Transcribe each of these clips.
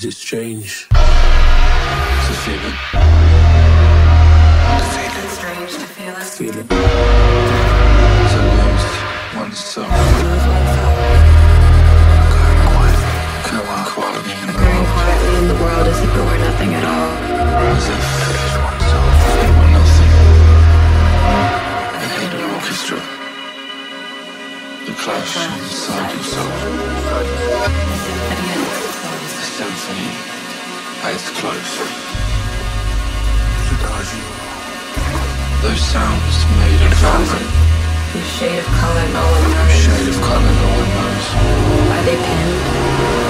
Is it strange? It's a feeling. It's strange to feel it. Feel it. To lose oneself. Going quietly in the Going quietly in the world as if it were nothing at all. As if it were nothing. A hidden orchestra. The clash inside your soul. The symphony at its close. Those sounds made of velvet. Whose shade of color no one knows. Shade of color no one knows. Are they pinned Are you pinned?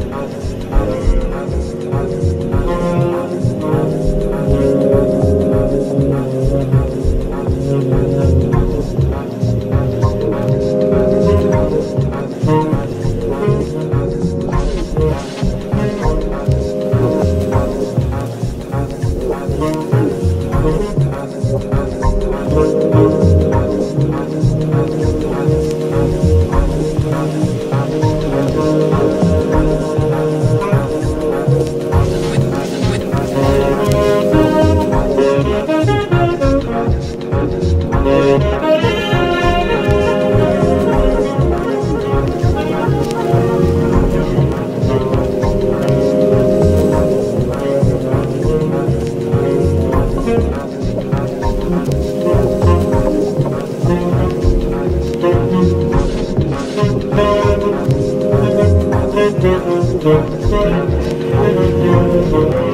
Thank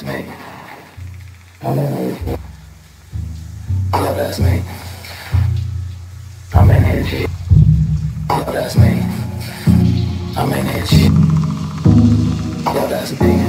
that's me. I'm in here. That's me. I'm in here. That's me. I'm in here. That's me.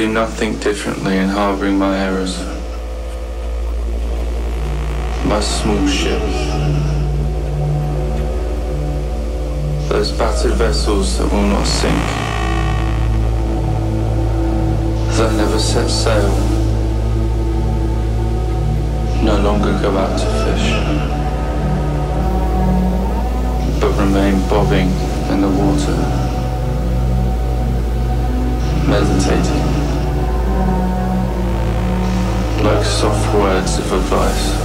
Do nothing differently in harboring my errors. My small ship. Those battered vessels that will not sink. That never set sail. No longer go out to fish. But remain bobbing in the water. Meditating. Soft words of advice.